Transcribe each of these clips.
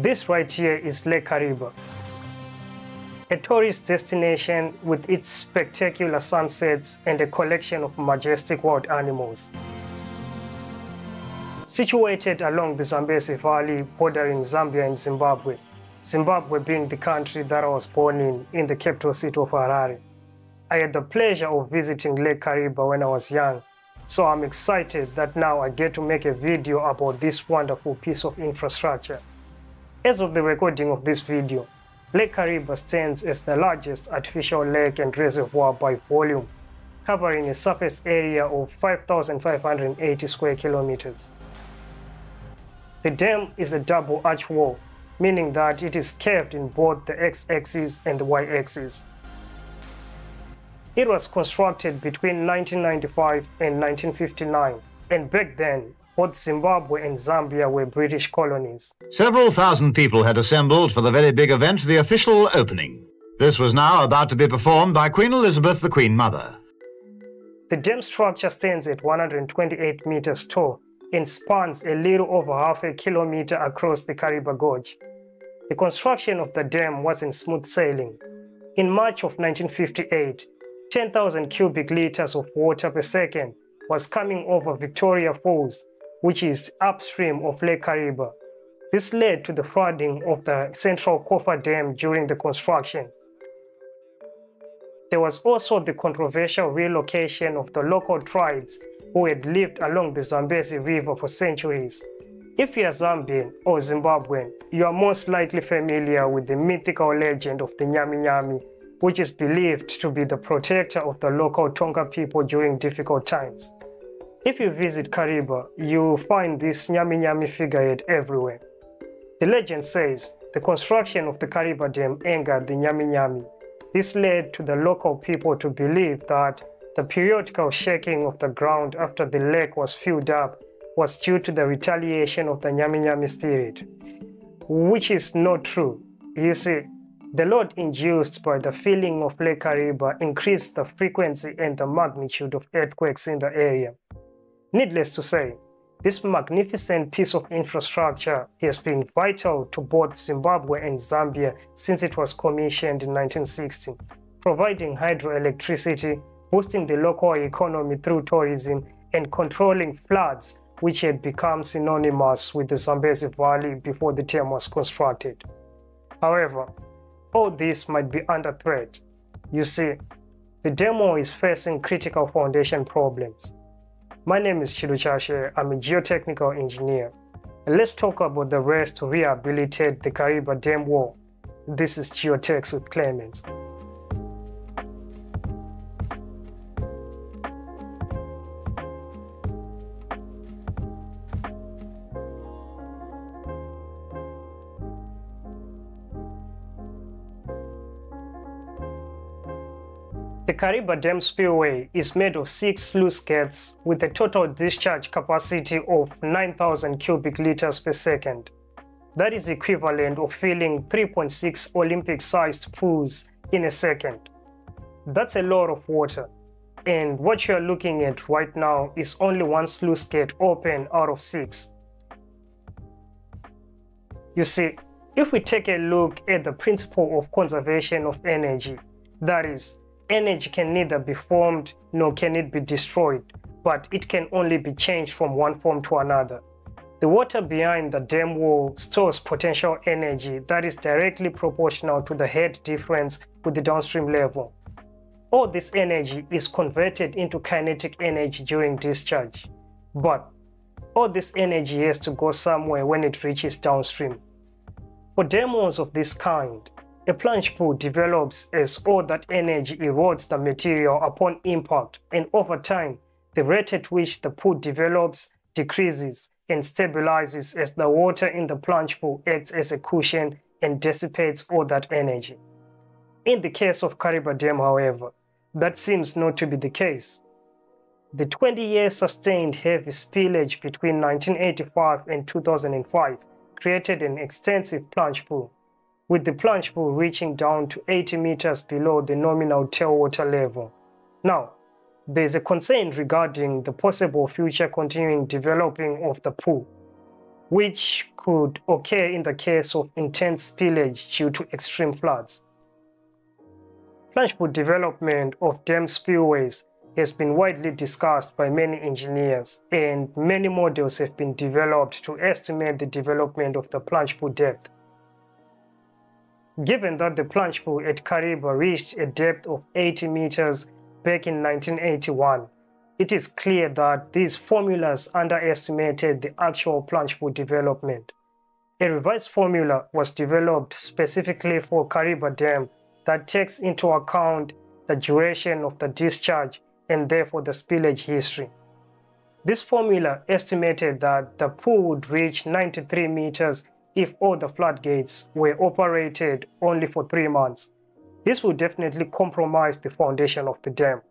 This right here is Lake Kariba, a tourist destination with its spectacular sunsets and a collection of majestic wild animals. Situated along the Zambezi Valley bordering Zambia and Zimbabwe, Zimbabwe being the country that I was born in, in the capital city of Harare. I had the pleasure of visiting Lake Kariba when I was young, so I'm excited that now I get to make a video about this wonderful piece of infrastructure. As of the recording of this video, Lake Kariba stands as the largest artificial lake and reservoir by volume, covering a surface area of 5,580 square kilometers. The dam is a double arch wall, meaning that it is curved in both the x-axis and the y-axis. It was constructed between 1995 and 1959, and back then, both Zimbabwe and Zambia were British colonies. Several thousand people had assembled for the very big event, the official opening. This was now about to be performed by Queen Elizabeth, the Queen Mother. The dam structure stands at 128 meters tall and spans a little over half a kilometer across the Kariba Gorge. The construction of the dam wasn't smooth sailing. In March of 1958, 10,000 cubic liters of water per second was coming over Victoria Falls, which is upstream of Lake Kariba. This led to the flooding of the central Coffer Dam during the construction. There was also the controversial relocation of the local tribes who had lived along the Zambezi River for centuries. If you are Zambian or Zimbabwean, you are most likely familiar with the mythical legend of the Nyami Nyami, which is believed to be the protector of the local Tonga people during difficult times. If you visit Kariba, you'll find this Nyami Nyami figurehead everywhere. The legend says the construction of the Kariba Dam angered the Nyami Nyami. This led to the local people to believe that the periodical shaking of the ground after the lake was filled up was due to the retaliation of the Nyami Nyami spirit, which is not true. You see, the load induced by the filling of Lake Kariba increased the frequency and the magnitude of earthquakes in the area. Needless to say, this magnificent piece of infrastructure has been vital to both Zimbabwe and Zambia since it was commissioned in 1960, providing hydroelectricity, boosting the local economy through tourism, and controlling floods, which had become synonymous with the Zambezi Valley before the dam was constructed. However, all this might be under threat. You see, the demo is facing critical foundation problems. My name is Chido Chashe, I'm a geotechnical engineer. Let's talk about the rest to rehabilitate the Kariba Dam Wall. This is Geotechs with Clemency. Kariba Dam Spillway is made of six sluice gates with a total discharge capacity of 9,000 cubic liters per second. That is equivalent of filling 3.6 Olympic-sized pools in a second. That's a lot of water. And what you are looking at right now is only one sluice gate open out of six. You see, if we take a look at the principle of conservation of energy, that is, energy can neither be formed nor can it be destroyed, but it can only be changed from one form to another. The water behind the dam wall stores potential energy that is directly proportional to the head difference with the downstream level. All this energy is converted into kinetic energy during discharge, but all this energy has to go somewhere when it reaches downstream. For demos of this kind, a plunge pool develops as all that energy erodes the material upon impact, and over time, the rate at which the pool develops decreases and stabilizes as the water in the plunge pool acts as a cushion and dissipates all that energy. In the case of Kariba Dam, however, that seems not to be the case. The 20-year sustained heavy spillage between 1985 and 2005 created an extensive plunge pool with the plunge pool reaching down to 80 meters below the nominal tailwater level. Now, there is a concern regarding the possible future continuing developing of the pool. which could occur in the case of intense spillage due to extreme floods. Plunge pool development of dam spillways has been widely discussed by many engineers, and many models have been developed to estimate the development of the plunge pool depth. Given that the plunge pool at Kariba reached a depth of 80 meters back in 1981, it is clear that these formulas underestimated the actual plunge pool development. A revised formula was developed specifically for Kariba Dam that takes into account the duration of the discharge and therefore the spillage history. This formula estimated that the pool would reach 93 meters if all the floodgates were operated only for three months. This would definitely compromise the foundation of the dam.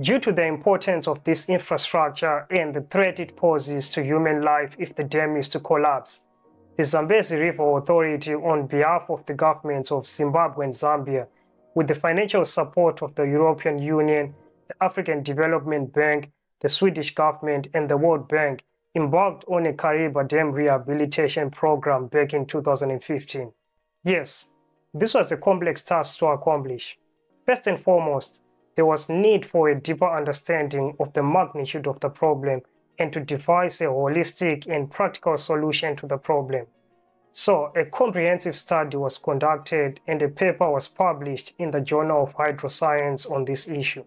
Due to the importance of this infrastructure and the threat it poses to human life if the dam is to collapse, the Zambezi River Authority, on behalf of the governments of Zimbabwe and Zambia, with the financial support of the European Union, the African Development Bank, the Swedish government, and the World Bank, embarked on a Kariba Dam rehabilitation program back in 2015. Yes, this was a complex task to accomplish. First and foremost, there was need for a deeper understanding of the magnitude of the problem and to devise a holistic and practical solution to the problem. So, a comprehensive study was conducted and a paper was published in the Journal of Hydroscience on this issue.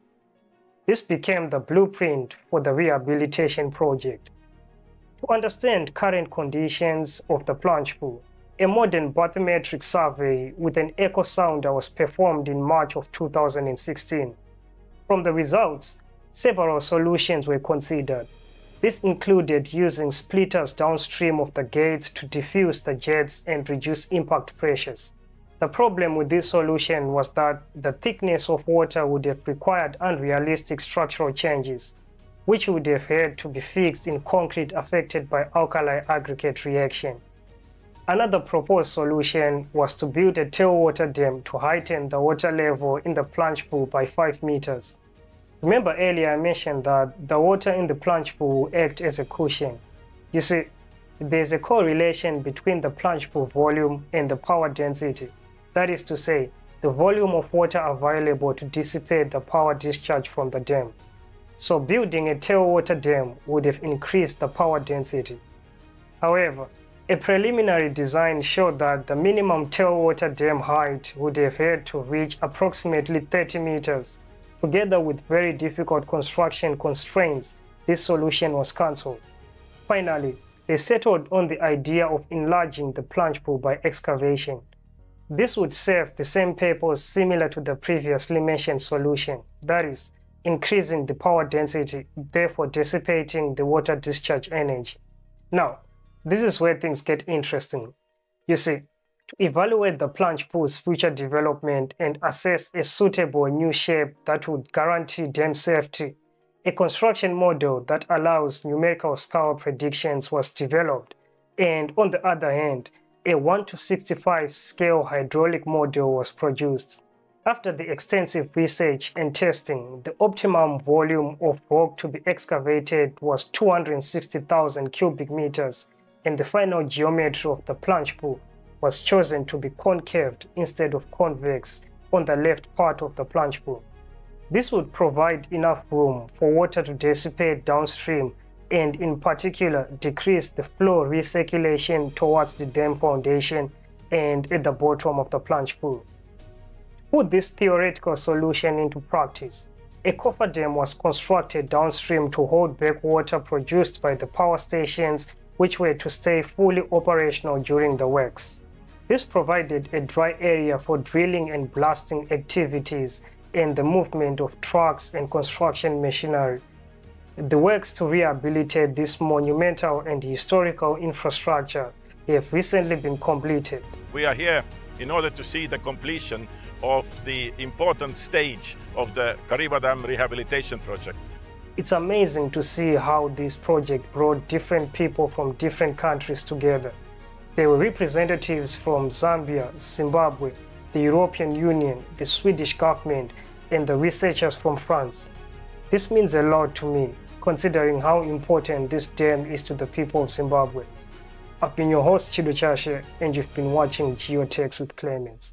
This became the blueprint for the rehabilitation project. To understand current conditions of the plunge pool, a modern bathymetric survey with an echo sounder was performed in March of 2016. From the results, several solutions were considered. This included using splitters downstream of the gates to diffuse the jets and reduce impact pressures. The problem with this solution was that the thickness of water would have required unrealistic structural changes, which would have had to be fixed in concrete affected by alkali aggregate reaction. Another proposed solution was to build a tailwater dam to heighten the water level in the plunge pool by 5 meters. Remember earlier I mentioned that the water in the plunge pool will act as a cushion. You see, there's a correlation between the plunge pool volume and the power density. That is to say, the volume of water available to dissipate the power discharge from the dam. So building a tailwater dam would have increased the power density. However, a preliminary design showed that the minimum tailwater dam height would have had to reach approximately 30 meters Together with very difficult construction constraints, this solution was cancelled. Finally, they settled on the idea of enlarging the plunge pool by excavation. This would serve the same purpose similar to the previously mentioned solution, that is, increasing the power density, therefore dissipating the water discharge energy. Now, this is where things get interesting. You see, to evaluate the plunge pool's future development and assess a suitable new shape that would guarantee dam safety. A construction model that allows numerical scale predictions was developed, and on the other hand, a 1 to 65 scale hydraulic model was produced. After the extensive research and testing, the optimum volume of rock to be excavated was 260,000 cubic meters, and the final geometry of the plunge pool was chosen to be concaved instead of convex on the left part of the plunge pool. This would provide enough room for water to dissipate downstream and in particular decrease the flow recirculation towards the dam foundation and at the bottom of the plunge pool. Put this theoretical solution into practice, a cofferdam was constructed downstream to hold back water produced by the power stations which were to stay fully operational during the works. This provided a dry area for drilling and blasting activities and the movement of trucks and construction machinery. The works to rehabilitate this monumental and historical infrastructure have recently been completed. We are here in order to see the completion of the important stage of the Kariba Dam rehabilitation project. It's amazing to see how this project brought different people from different countries together. There were representatives from Zambia, Zimbabwe, the European Union, the Swedish government, and the researchers from France. This means a lot to me, considering how important this dam is to the people of Zimbabwe. I've been your host Chido Chashe and you've been watching Geotechs with Clemency.